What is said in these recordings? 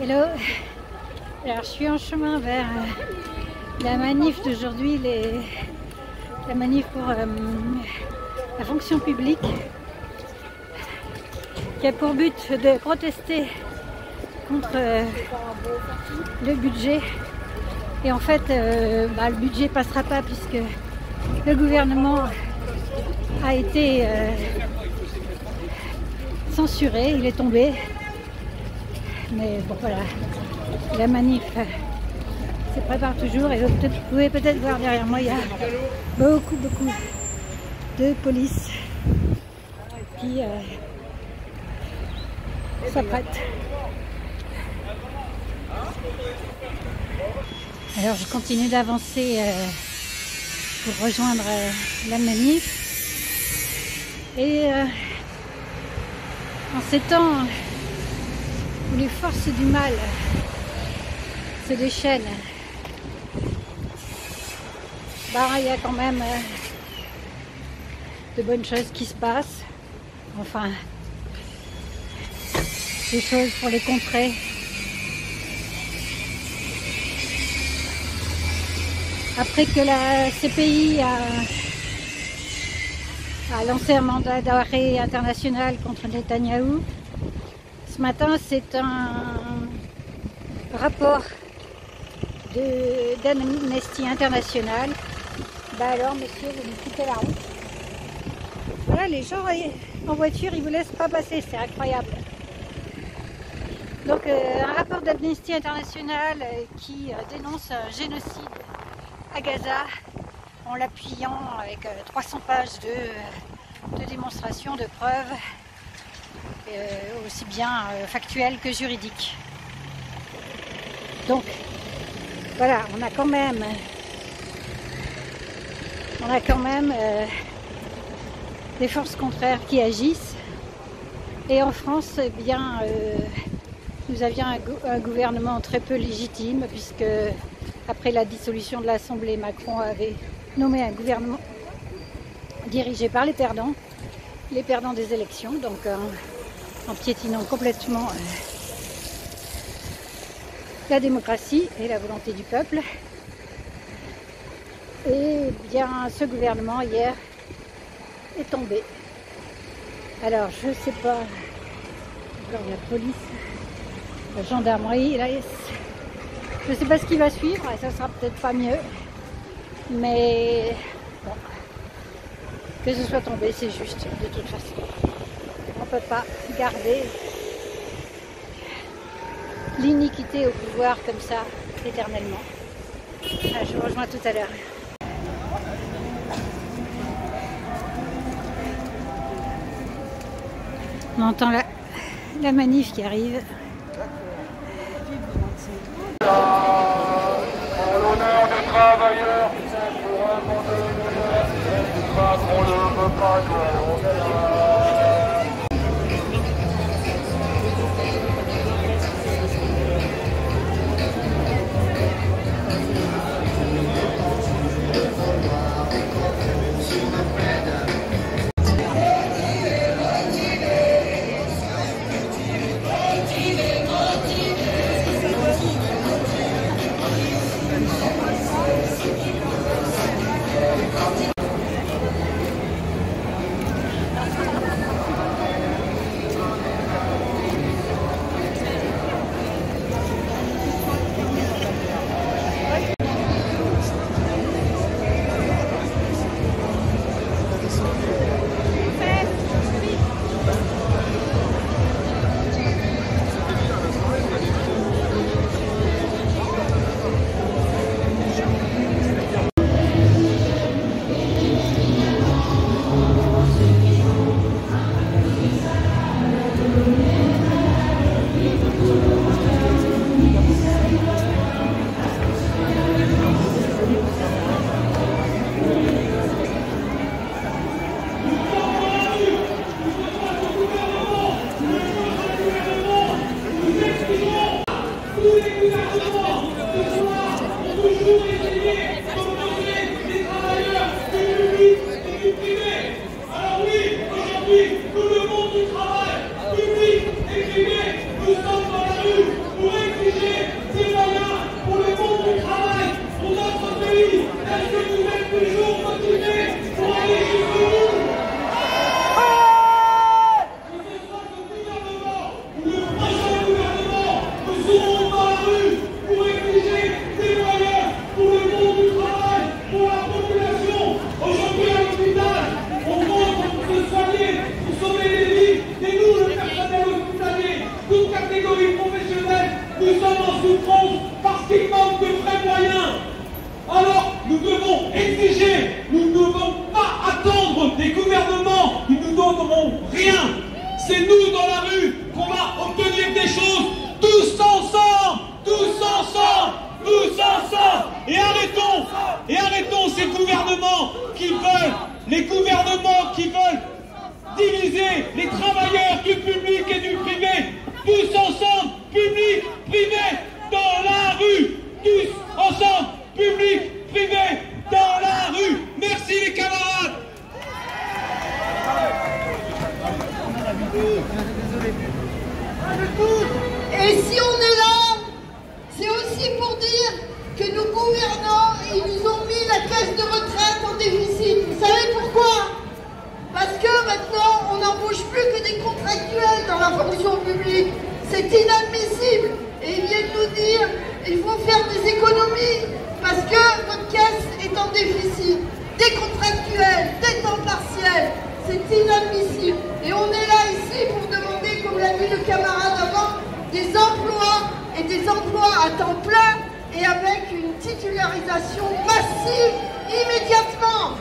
Hello. Alors je suis en chemin vers euh, la manif d'aujourd'hui, la manif pour euh, la fonction publique qui a pour but de protester contre euh, le budget. Et en fait bah, le budget passera pas puisque le gouvernement a été censuré, il est tombé mais bon voilà. La manif se prépare toujours et vous pouvez peut-être voir derrière moi il y a beaucoup beaucoup de police qui euh, alors je continue d'avancer euh, pour rejoindre euh, la manif. Et euh, en ces temps les forces du mal se déchaînent bah, il y a quand même euh, de bonnes choses qui se passent. Enfin, des choses pour les contrer. Après que la CPI a, a lancé un mandat d'arrêt international contre Netanyahou, ce matin c'est un rapport d'Amnesty International. Bah alors monsieur, vous me quittez la route. Voilà, les gens en voiture, ils vous laissent pas passer, c'est incroyable. Donc euh, un rapport d'Amnesty International euh, qui euh, dénonce un génocide à Gaza en l'appuyant avec euh, 300 pages de, de démonstrations, de preuves, aussi bien euh, factuelles que juridiques. Donc voilà, on a quand même, on a quand même euh, des forces contraires qui agissent. Et en France, eh bien, euh, nous avions un, gou- un gouvernement très peu légitime, puisque après la dissolution de l'Assemblée, Macron avait nommé un gouvernement dirigé par les perdants, les perdants des élections, donc en piétinant complètement euh, la démocratie et la volonté du peuple. Et bien, ce gouvernement hier est tombé. Alors, je sais pas. Encore la police, la gendarmerie, là, je sais pas ce qui va suivre, et ça sera peut-être pas mieux. Mais bon, que ce soit tombé, c'est juste, de toute façon. Pas garder l'iniquité au pouvoir comme ça, éternellement. Ah, je vous rejoins tout à l'heure. On entend la, la manif qui arrive. Qu'il manque de vrais moyens. Alors, nous devons exiger, nous ne devons pas attendre des gouvernements qui nous donneront rien. C'est nous dans la rue qu'on va obtenir des choses, tous ensemble, tous ensemble, tous ensemble. Et arrêtons, et arrêtons ces gouvernements qui veulent, les gouvernements qui veulent diviser les travailleurs du public et du privé, tous ensemble, public, privé, dans la rue, tous ensemble, public, privé, dans la rue. Merci les camarades. Et si on est là, c'est aussi pour dire que nos gouvernants, ils nous ont mis la caisse de retraite en déficit. Vous savez pourquoi Parce que maintenant, on n'embauche plus que des contractuels dans la fonction publique. C'est inadmissible. Et ils viennent nous dire, il faut faire des économies parce que votre caisse est en déficit. Des contractuels, des temps partiels, c'est inadmissible. Et on est là ici pour demander, comme l'a dit le camarade avant, des emplois et des emplois à temps plein et avec une titularisation massive immédiatement.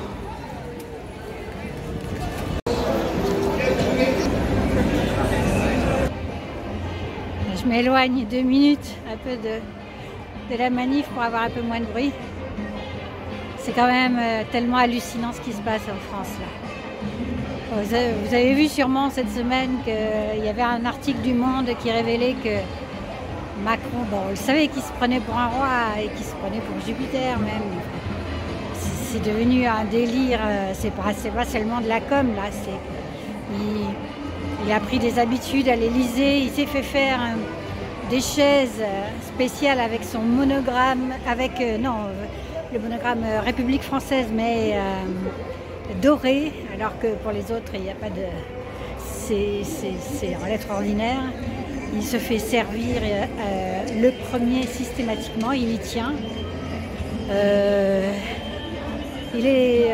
Je m'éloigne deux minutes un peu de, de la manif pour avoir un peu moins de bruit. C'est quand même euh, tellement hallucinant ce qui se passe en France là. Vous avez, vu sûrement cette semaine qu'il y avait un article du Monde qui révélait que Macron, bon, il savait qu'il se prenait pour un roi et qu'il se prenait pour Jupiter même. C'est devenu un délire, euh, c'est pas, pas seulement de la com là. Il, a pris des habitudes à l'Elysée, il s'est fait faire euh, des chaises euh, spéciales avec son monogramme, avec, euh, non, euh, le monogramme euh, République française, mais euh, doré, alors que pour les autres, il n'y a pas de. C'est en lettres ordinaires. Il se fait servir euh, le premier systématiquement, il y tient. Il est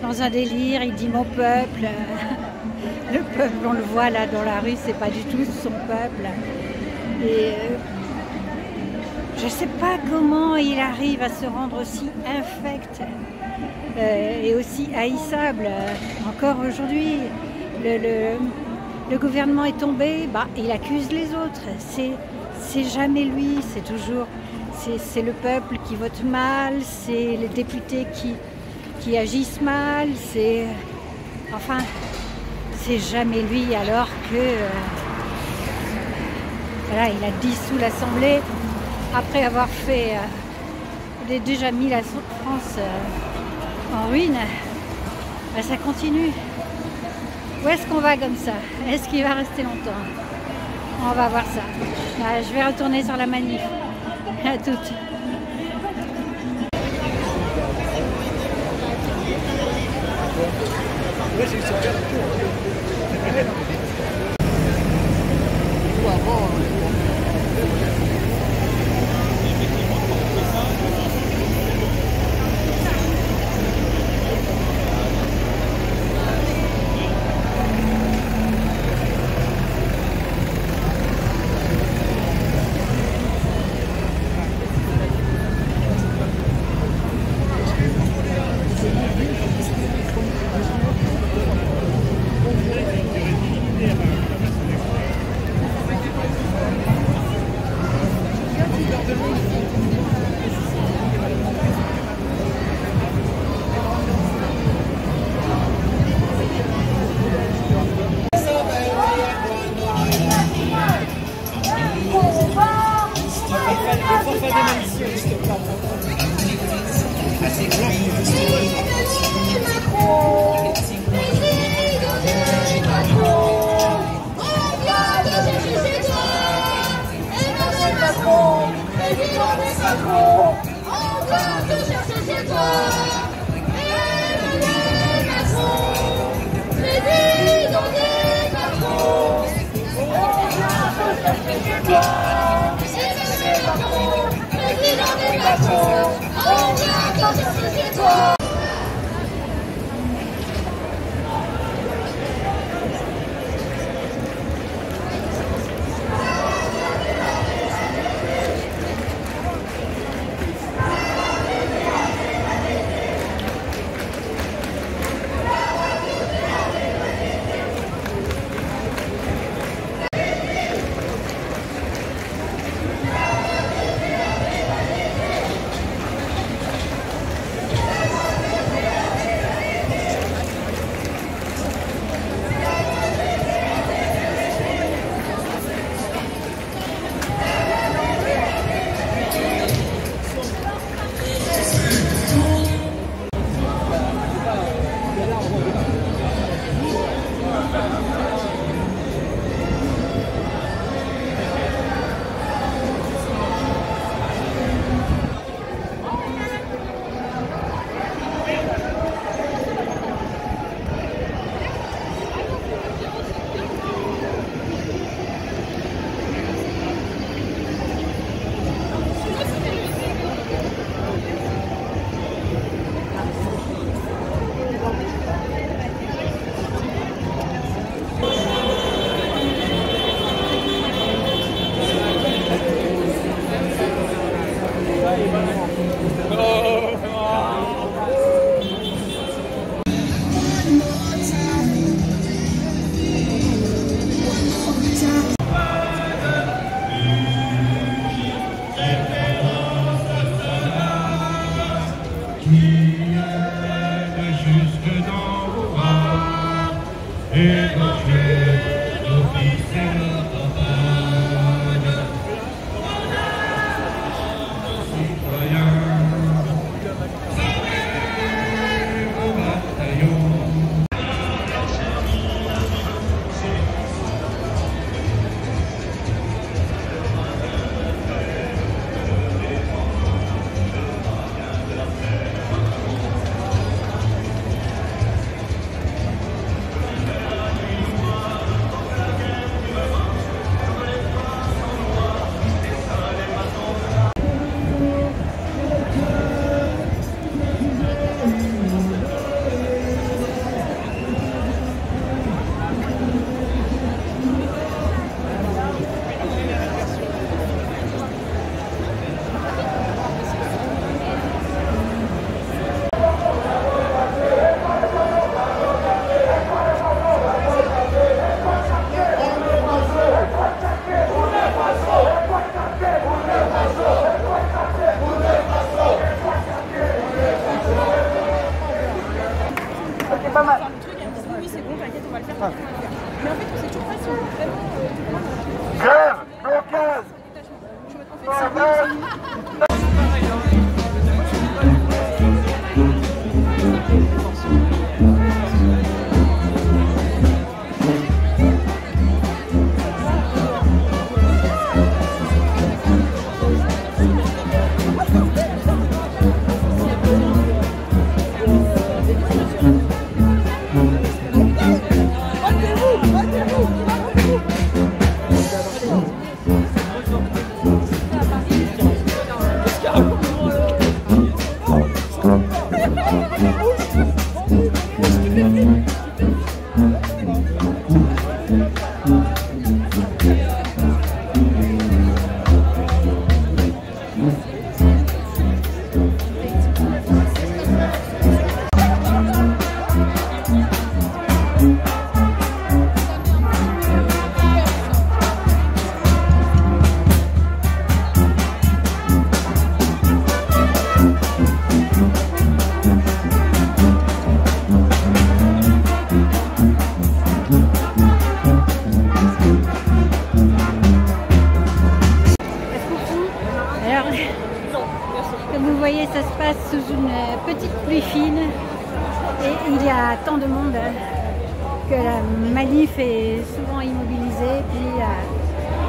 dans un délire, il dit mon peuple. Le peuple, on le voit là dans la rue, c'est pas du tout son peuple. Je ne sais pas comment il arrive à se rendre aussi infect euh, et aussi haïssable euh, encore aujourd'hui. Le, gouvernement est tombé, bah, il accuse les autres. C'est, jamais lui, c'est toujours c'est le peuple qui vote mal, c'est les députés qui, qui agissent mal, c'est enfin c'est jamais lui alors que euh, voilà, il a dissous l'Assemblée après avoir fait euh, déjà mis la France euh, en ruine, ben, ça continue. Où est-ce qu'on va comme ça? Est-ce qu'il va rester longtemps? On va voir ça. Ben, je vais retourner sur la manif. À toutes.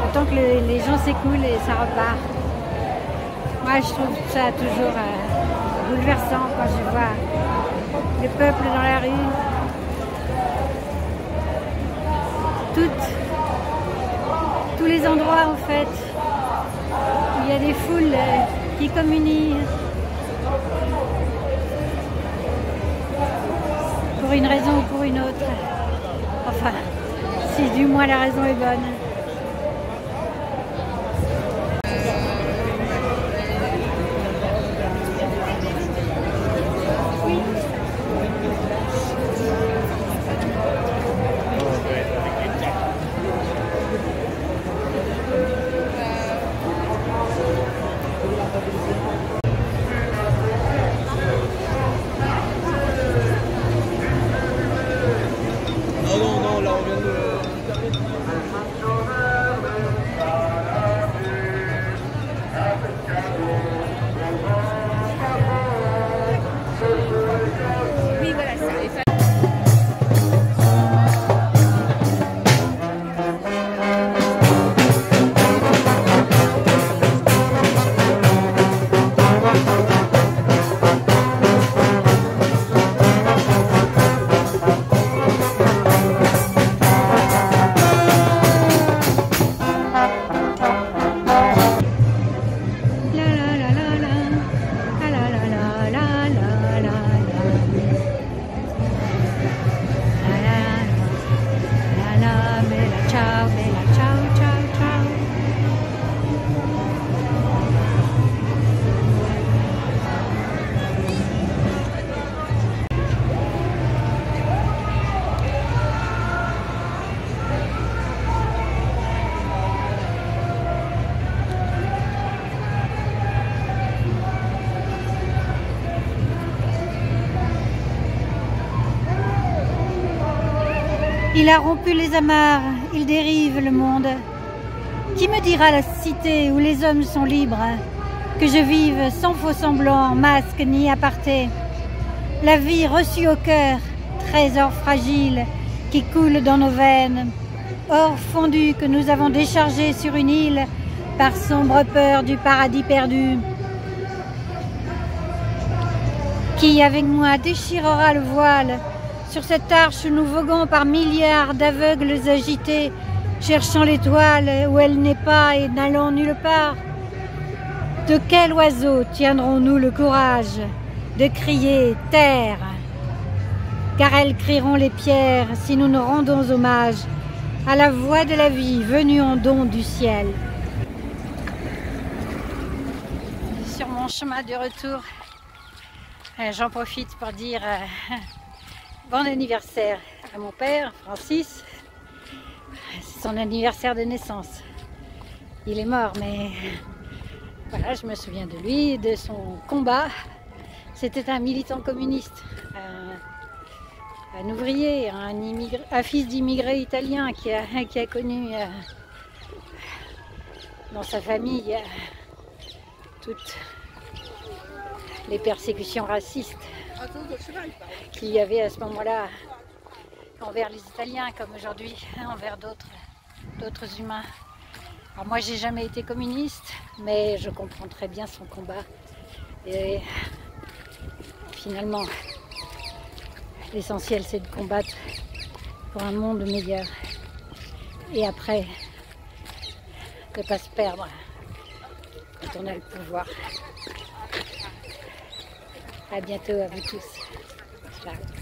Autant que le- les gens s'écoulent et ça repart. Moi, je trouve ça toujours euh, bouleversant quand je vois le peuple dans la rue. Tous les endroits, en fait, où il y a des foules euh, qui communient pour une raison ou pour une autre. Enfin, si du moins la raison est bonne. Il a rompu les amarres, il dérive le monde. Qui me dira la cité où les hommes sont libres, que je vive sans faux semblant, masque ni aparté La vie reçue au cœur, trésor fragile qui coule dans nos veines, or fondu que nous avons déchargé sur une île par sombre peur du paradis perdu. Qui avec moi déchirera le voile sur cette arche nous voguons par milliards d'aveugles agités, cherchant l'étoile où elle n'est pas et n'allant nulle part De quel oiseau tiendrons-nous le courage de crier terre Car elles crieront les pierres si nous nous rendons hommage à la voix de la vie venue en don du ciel. Sur mon chemin de retour, euh, j'en profite pour dire euh, bon anniversaire à mon père, Francis. C'est son anniversaire de naissance. Il est mort, mais voilà, je me souviens de lui, de son combat. C'était un militant communiste, un, ouvrier, un, fils d'immigré italien qui a, qui a connu euh, dans sa famille euh, toutes les persécutions racistes qu'il y avait à ce moment-là envers les Italiens comme aujourd'hui envers d'autres humains. Alors moi j'ai jamais été communiste, mais je comprends très bien son combat. Et finalement, l'essentiel c'est de combattre pour un monde meilleur. Et après, ne pas se perdre quand on a le pouvoir. À bientôt à vous tous. Ciao.